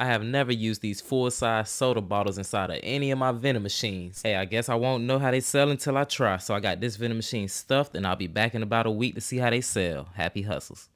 I have never used these full-size soda bottles inside of any of my vending machines. Hey, I guess I won't know how they sell until I try. So I got this vending machine stuffed and I'll be back in about a week to see how they sell. Happy hustles.